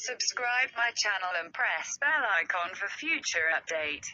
Subscribe my channel and press bell icon for future update.